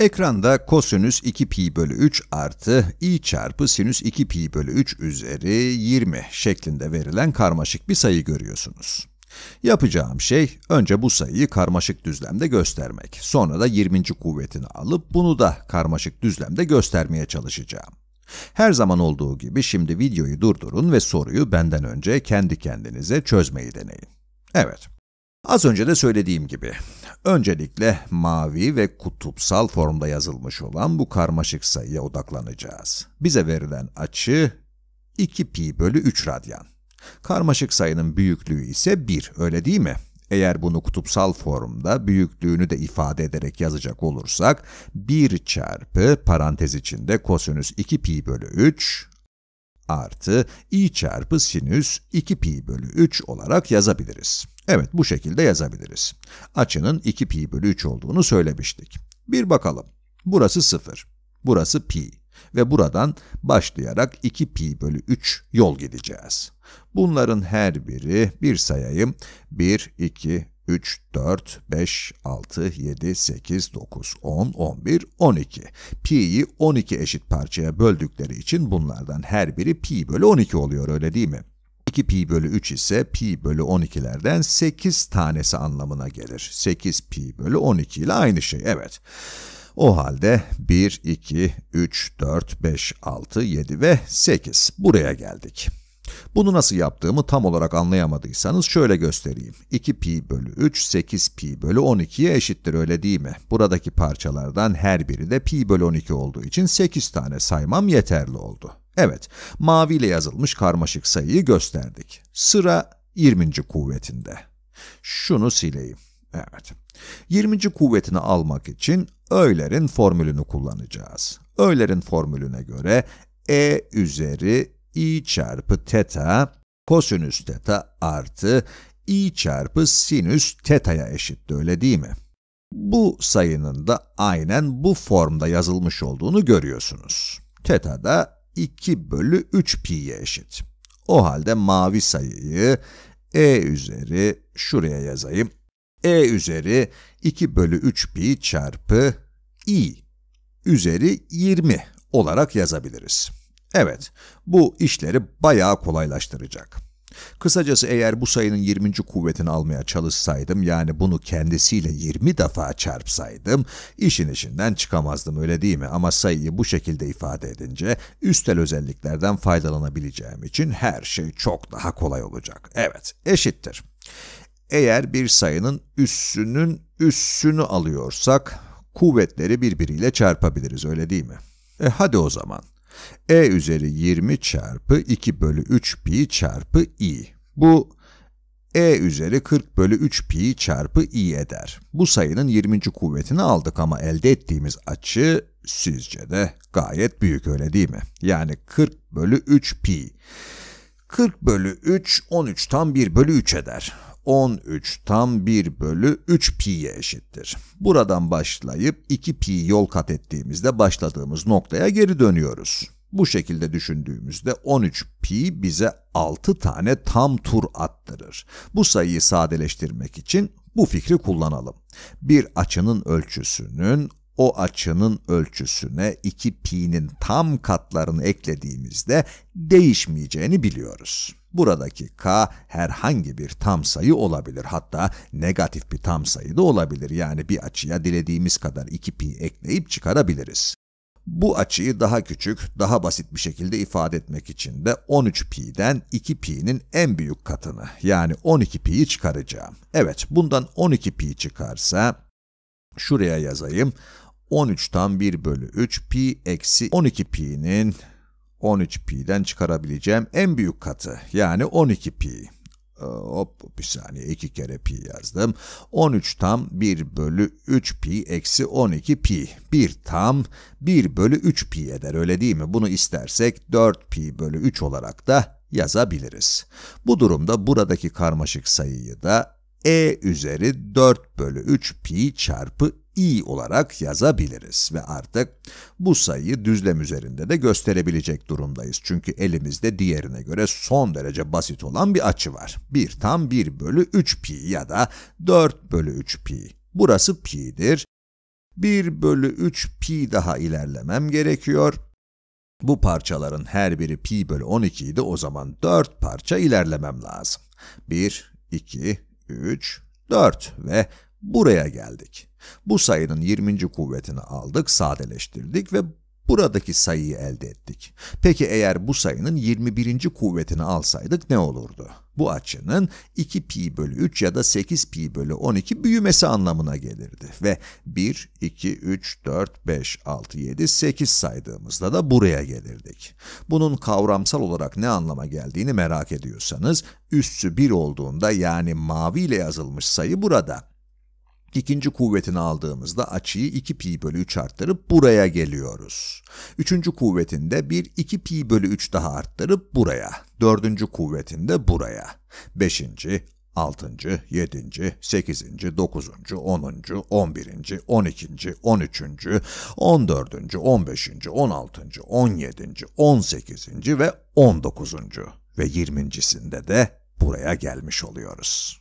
Ekranda kosinüs 2 pi bölü 3 artı i çarpı sinüs 2 pi bölü 3 üzeri 20 şeklinde verilen karmaşık bir sayı görüyorsunuz. Yapacağım şey, önce bu sayıyı karmaşık düzlemde göstermek. Sonra da 20. kuvvetini alıp bunu da karmaşık düzlemde göstermeye çalışacağım. Her zaman olduğu gibi şimdi videoyu durdurun ve soruyu benden önce kendi kendinize çözmeyi deneyin. Evet, Az önce de söylediğim gibi, öncelikle mavi ve kutupsal formda yazılmış olan bu karmaşık sayıya odaklanacağız. Bize verilen açı 2 pi bölü 3 radyan. Karmaşık sayının büyüklüğü ise 1, öyle değil mi? Eğer bunu kutupsal formda büyüklüğünü de ifade ederek yazacak olursak, 1 çarpı parantez içinde kosinüs 2 pi bölü 3 artı i çarpı sinüs 2 pi bölü 3 olarak yazabiliriz. Evet, bu şekilde yazabiliriz. Açının 2 pi bölü 3 olduğunu söylemiştik. Bir bakalım. Burası 0, burası pi ve buradan başlayarak 2 pi bölü 3 yol gideceğiz. Bunların her biri bir sayayım. 1, 2, 3, 4, 5, 6, 7, 8, 9, 10, 11, 12. Pi'yi 12 eşit parçaya böldükleri için bunlardan her biri pi bölü 12 oluyor öyle değil mi? 2 pi bölü 3 ise pi bölü 12'lerden 8 tanesi anlamına gelir. 8 pi bölü 12 ile aynı şey, evet. O halde 1, 2, 3, 4, 5, 6, 7 ve 8. Buraya geldik. Bunu nasıl yaptığımı tam olarak anlayamadıysanız şöyle göstereyim. 2 pi bölü 3, 8 pi bölü 12'ye eşittir öyle değil mi? Buradaki parçalardan her biri de pi bölü 12 olduğu için 8 tane saymam yeterli oldu. Evet, maviyle yazılmış karmaşık sayıyı gösterdik. Sıra 20. kuvvetinde. Şunu sileyim. Evet. 20. kuvvetini almak için Euler'in formülünü kullanacağız. Euler'in formülüne göre e üzeri i çarpı teta kosinüs teta artı i çarpı sinüs teta'ya eşitti öyle değil mi? Bu sayının da aynen bu formda yazılmış olduğunu görüyorsunuz. Teta da 2 bölü 3 pi'ye eşit. O halde mavi sayıyı e üzeri, şuraya yazayım, e üzeri 2 bölü 3 pi çarpı i üzeri 20 olarak yazabiliriz. Evet, bu işleri bayağı kolaylaştıracak. Kısacası eğer bu sayının 20. kuvvetini almaya çalışsaydım, yani bunu kendisiyle 20 defa çarpsaydım, işin içinden çıkamazdım öyle değil mi? Ama sayıyı bu şekilde ifade edince, üstel özelliklerden faydalanabileceğim için her şey çok daha kolay olacak. Evet, eşittir. Eğer bir sayının üssünün üssünü alıyorsak, kuvvetleri birbiriyle çarpabiliriz öyle değil mi? E hadi o zaman e üzeri 20 çarpı 2 bölü 3 pi çarpı i. Bu e üzeri 40 bölü 3 pi çarpı i eder. Bu sayının 20. kuvvetini aldık ama elde ettiğimiz açı sizce de gayet büyük öyle değil mi? Yani 40 bölü 3 pi. 40 bölü 3, 13 tam 1 bölü 3 eder. 13 tam 1 bölü 3 pi'ye eşittir. Buradan başlayıp 2 pi yol kat ettiğimizde başladığımız noktaya geri dönüyoruz. Bu şekilde düşündüğümüzde 13 pi bize 6 tane tam tur attırır. Bu sayıyı sadeleştirmek için bu fikri kullanalım. Bir açının ölçüsünün o açının ölçüsüne 2 pi'nin tam katlarını eklediğimizde değişmeyeceğini biliyoruz. Buradaki k herhangi bir tam sayı olabilir. Hatta negatif bir tam sayı da olabilir. Yani bir açıya dilediğimiz kadar 2 pi ekleyip çıkarabiliriz. Bu açıyı daha küçük, daha basit bir şekilde ifade etmek için de 13 pi'den 2 pi'nin en büyük katını yani 12 pi'yi çıkaracağım. Evet, bundan 12 pi çıkarsa şuraya yazayım. 13'tan 1 bölü 3 pi eksi 12 pi'nin 13 pi'den çıkarabileceğim en büyük katı yani 12 pi. Ee, hop bir saniye iki kere pi yazdım. 13 tam 1 bölü 3 pi eksi 12 pi. 1 tam 1 bölü 3 pi eder öyle değil mi? Bunu istersek 4 pi bölü 3 olarak da yazabiliriz. Bu durumda buradaki karmaşık sayıyı da e üzeri 4 bölü 3 pi çarpı i olarak yazabiliriz ve artık bu sayıyı düzlem üzerinde de gösterebilecek durumdayız. Çünkü elimizde diğerine göre son derece basit olan bir açı var. 1 tam 1 bölü 3 pi ya da 4 bölü 3 pi. Burası pi'dir. 1 bölü 3 pi daha ilerlemem gerekiyor. Bu parçaların her biri pi bölü 12 idi, o zaman 4 parça ilerlemem lazım. 1, 2, 3, 4 ve buraya geldik. Bu sayının 20. kuvvetini aldık, sadeleştirdik ve buradaki sayıyı elde ettik. Peki eğer bu sayının 21. kuvvetini alsaydık ne olurdu? Bu açının 2 pi bölü 3 ya da 8 pi bölü 12 büyümesi anlamına gelirdi. Ve 1, 2, 3, 4, 5, 6, 7, 8 saydığımızda da buraya gelirdik. Bunun kavramsal olarak ne anlama geldiğini merak ediyorsanız, üssü 1 olduğunda yani mavi ile yazılmış sayı burada. İkinci kuvvetini aldığımızda açıyı 2 pi bölü 3 arttırıp buraya geliyoruz. Üçüncü kuvvetinde bir 2 pi bölü 3 daha arttırıp buraya. Dördüncü kuvvetinde buraya. Beşinci, altıncı, yedinci, sekizinci, dokuzuncu, onuncu, on birinci, on ikinci, on üçüncü, on dördüncü, on beşinci, on altıncı, on yedinci, on sekizinci ve on dokuzuncu ve yirmincisinde de buraya gelmiş oluyoruz.